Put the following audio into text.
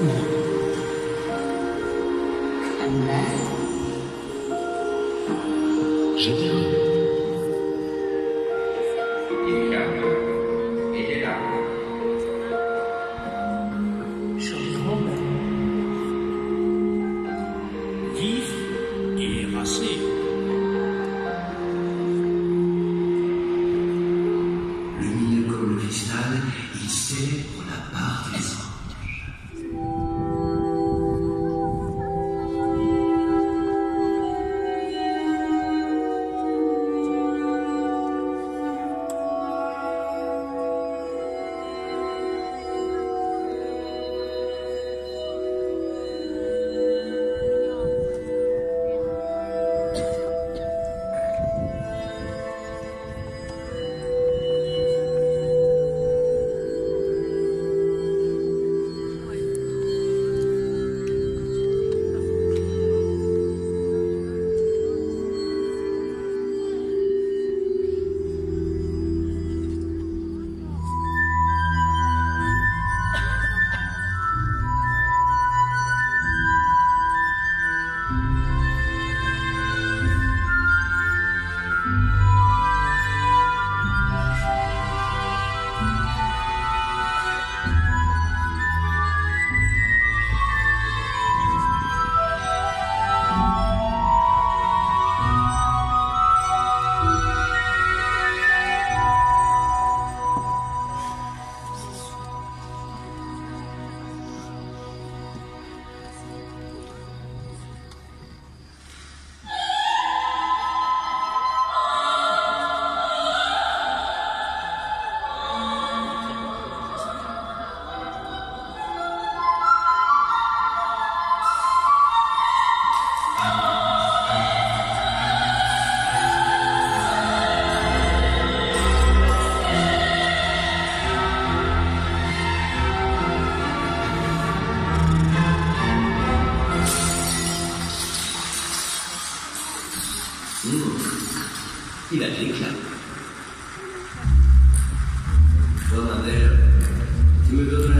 Calme. J'ai bien. Il est Good.